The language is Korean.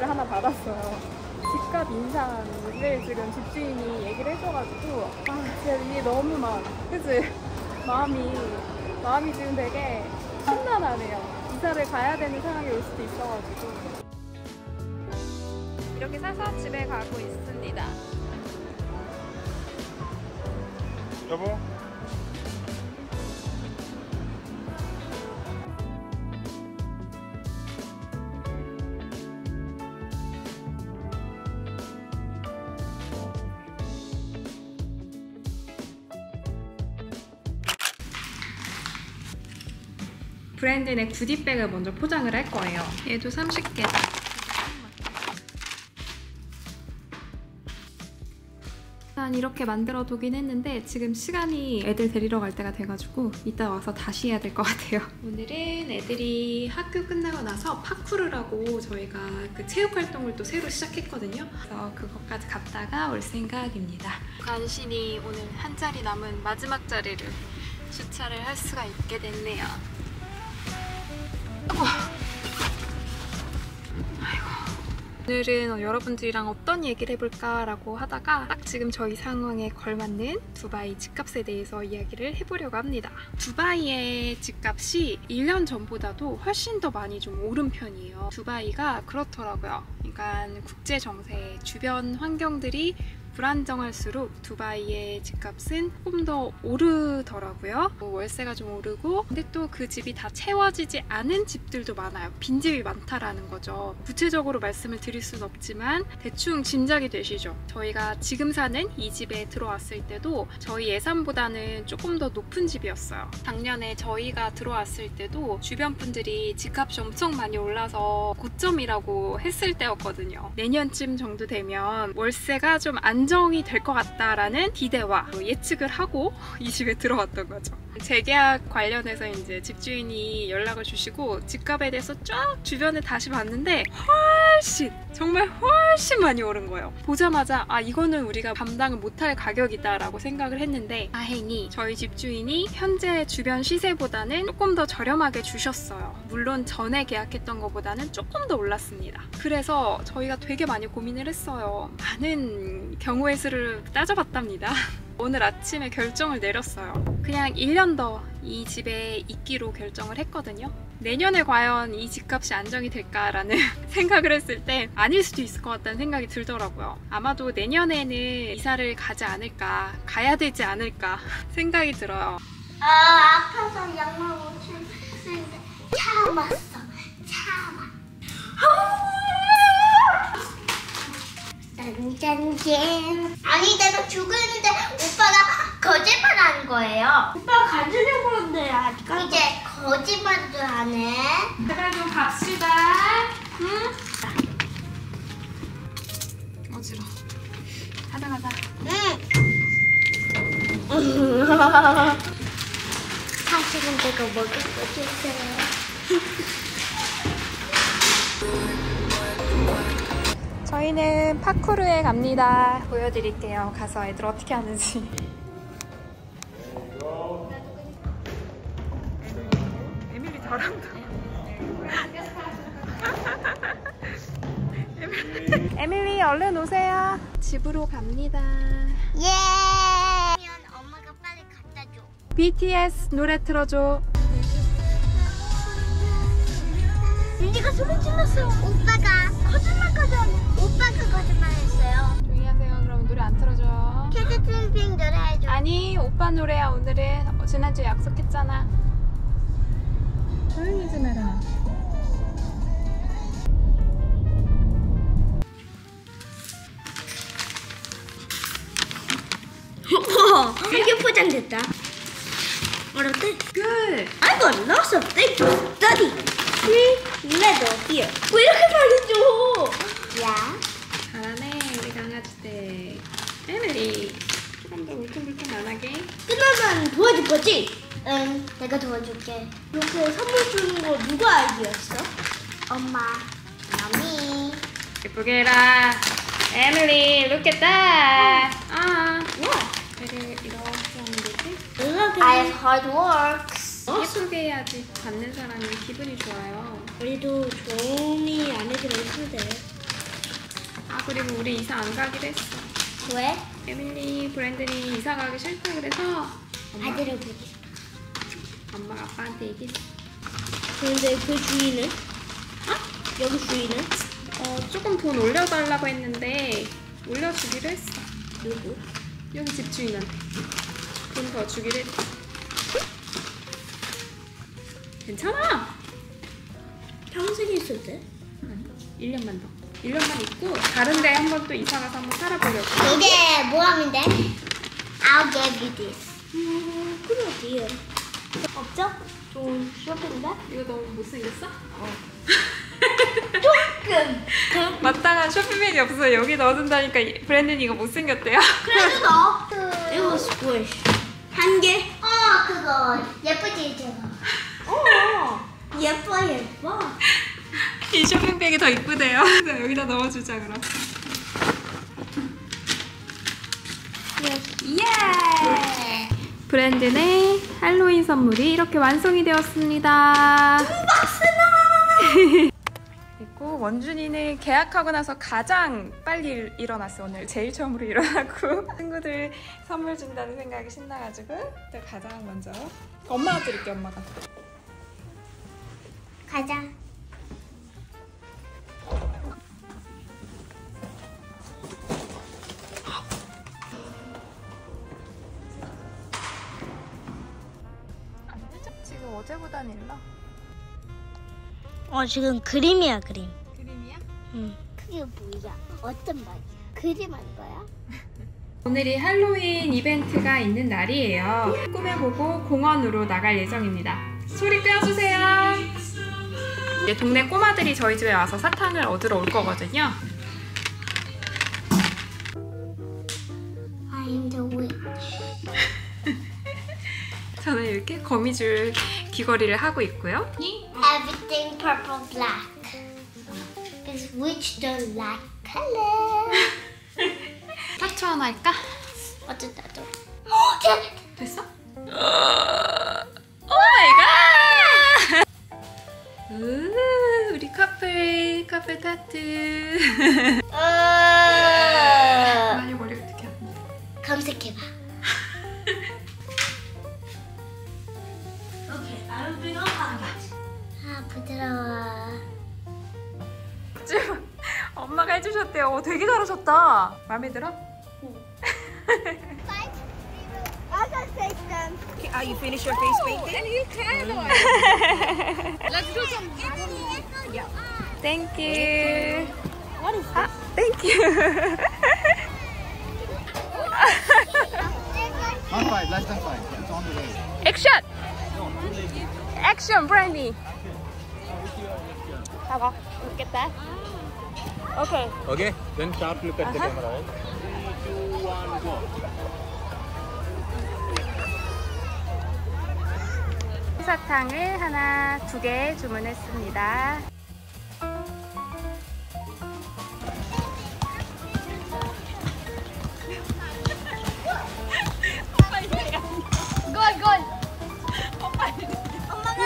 메시지를 하나 받았어요. 집값 인상을 지금 집주인이 얘기를 해줘가지고 아 진짜 이게 너무 막 그치 마음이 마음이 지금 되게 심란하네요. 이사를 가야 되는 상황이 올 수도 있어가지고 이렇게 사서 집에 가고 있습니다. 여보 브랜드의 구디백을 먼저 포장을 할 거예요. 얘도 30개다. 일단 이렇게 만들어 두긴 했는데 지금 시간이 애들 데리러 갈 때가 돼가지고 이따 와서 다시 해야 될 것 같아요. 오늘은 애들이 학교 끝나고 나서 파쿠르를 하고 저희가 그 체육 활동을 또 새로 시작했거든요. 그래서 그것까지 갔다가 올 생각입니다. 간신히 오늘 한 자리 남은 마지막 자리를 주차를 할 수가 있게 됐네요. 오늘은 여러분들이랑 어떤 얘기를 해볼까라고 하다가 딱 지금 저희 상황에 걸맞는 두바이 집값에 대해서 이야기를 해보려고 합니다. 두바이의 집값이 1년 전보다도 훨씬 더 많이 좀 오른 편이에요. 두바이가 그렇더라고요. 그러니까 국제 정세, 주변 환경들이 불안정할수록 두바이의 집값은 조금 더 오르더라고요. 뭐 월세가 좀 오르고 근데 또 그 집이 다 채워지지 않은 집들도 많아요. 빈집이 많다라는 거죠. 구체적으로 말씀을 드릴 수는 없지만 대충 짐작이 되시죠? 저희가 지금 사는 이 집에 들어왔을 때도 저희 예산보다는 조금 더 높은 집이었어요. 작년에 저희가 들어왔을 때도 주변 분들이 집값이 엄청 많이 올라서 고점이라고 했을 때였거든요. 내년쯤 정도 되면 월세가 좀안 정이 될 것 같다라는 기대와 예측을 하고 이 집에 들어왔던 거죠. 재계약 관련해서 이제 집주인이 연락을 주시고 집값에 대해서 쫙 주변을 다시 봤는데 훨씬 정말 훨씬 많이 오른 거예요. 보자마자 아 이거는 우리가 감당을 못할 가격이다 라고 생각을 했는데 다행히 저희 집주인이 현재 주변 시세보다는 조금 더 저렴하게 주셨어요. 물론 전에 계약했던 것보다는 조금 더 올랐습니다. 그래서 저희가 되게 많이 고민을 했어요. 많은 경우의 수를 따져봤답니다. 오늘 아침에 결정을 내렸어요. 그냥 1년 더 이 집에 있기로 결정을 했거든요. 내년에 과연 이 집값이 안정이 될까라는 생각을 했을 때 아닐 수도 있을 것 같다는 생각이 들더라고요. 아마도 내년에는 이사를 가지 않을까, 가야 되지 않을까 생각이 들어요. 아 아파서 양말 못 신는데 참았어 짠짠짠 아니 내가 죽었는데 오빠가 거짓말 한 거예요 오빠가 가지려고 했는데 아직 이제 거짓말도 하네 제발 좀 갑시다. 응? 어지러. 가자 가자. 응 사실은 내가 먹을 거 주세요 저희는 파쿠르에 갑니다. 보여드릴게요. 가서 애들 어떻게 하는지. 에밀리 잘한다. 에밀리, 에밀리 얼른 오세요. 집으로 갑니다. 예 그러면 엄마가 빨리 갖다 줘 BTS 노래 틀어줘. 릴리가 소리 질렀어. 오빠가 거짓말까지 하네. 오빠가 거짓말 했어요. 조용히 하세요. 그럼 노래 안 틀어줘. 캐치 티니핑 노래 해줘. 아니 오빠 노래야 오늘은 어, 지난주에 약속했잖아. 조용히 좀 해라. 이게 포장됐다. 어때? 끝. I got lots of things to study. See, here. 왜 이렇게 말해줘? 야, 잘하네 우리 강아지들. 에밀리 조금 더 울퉁불퉁 안 하게. 끝나면 도와줄 거지? 응, 내가 도와줄게. 이렇게 선물 주는 거 누가 아이디어였어? 엄마, 마미. 예쁘게 해라. 에밀리 look at that. 아. 와, 이렇게 하면 되지? I have hard works. 예쁘게 해야지 받는 사람이 기분이 좋아요. 우리도 종이 안에 들어있을 때. 아 그리고 우리 이사 안 가기로 했어. 왜? 에밀리 브랜든이 이사 가기 싫다 그래서 엄마, 아들을 보기. 엄마가 아빠한테 얘기했어. 그런데 그 주인은? 어? 여기 주인은? 어 조금 돈 올려달라고 했는데 올려주기로 했어. 누구? 여기 집주인한테 돈 더 주기로 했어. 괜찮아. 평생 있을 때? 아니 1년만 더. 1년만 있고 다른 데 한 번 또 이사 가서 한번 살아보려고. 이제 뭐 하면 돼? I'll give you this. 음, 그래 어디에? 없죠? 좀 쇼핑백? 이거 너무 못생겼어? 조금. 맞다가 쇼핑백이 없어 여기 넣어둔다니까 이- 브랜든 이거 못생겼대요. 그래도 너. 이거 스quish. 한 개? 어 그거 예쁘지 저거. 어 예뻐 예뻐. 이 쇼핑백이 더 이쁘대요. 여기다 넣어주자 그럼. 예! 브랜든의 할로윈 선물이 이렇게 완성이 되었습니다. 그리고 원준이는 계약하고 나서 가장 빨리 일어났어 오늘 제일 처음으로 일어나고 친구들 선물 준다는 생각이 신나가지고 가장 먼저 엄마가 드릴게 엄마가 가자. 지금 어제보단 일러 어 지금 그림이야 그림. 그림이야? 응. 그게 뭐야? 어떤 말이야? 그림 한 거야? 오늘이 할로윈 이벤트가 있는 날이에요. 꾸며보고 공원으로 나갈 예정입니다. 소리 끄어주세요. 이제 동네 꼬마들이 저희 집에 와서 사탕을 얻으러 올 거거든요. I'm the witch. 저는 이렇게 거미줄 귀걸이를 하고 있고요. Everything purple black. Because witch don't like color. 타투 하나 할까? 어쩌다 또. 어, 쟤! 됐어? 오 my God! 타투. 어... 많이 머리 어떻게 하는데? 검색해봐. 오케이, 아 부드러워. 엄마가 해주셨대요. 오, 되게 잘하셨다. 마음에 들어? Are you finished your face painting? Can. Let's do some. Thank you. What is 아, thank you. Not five, less than five. It's on the way. 액션! 액션, 브랜디. 봐봐, 웃겠다. 오케이. Okay, then sharp look at the camera, right? Three, two, one, go. 사탕을 하나, 두 개 주문했습니다.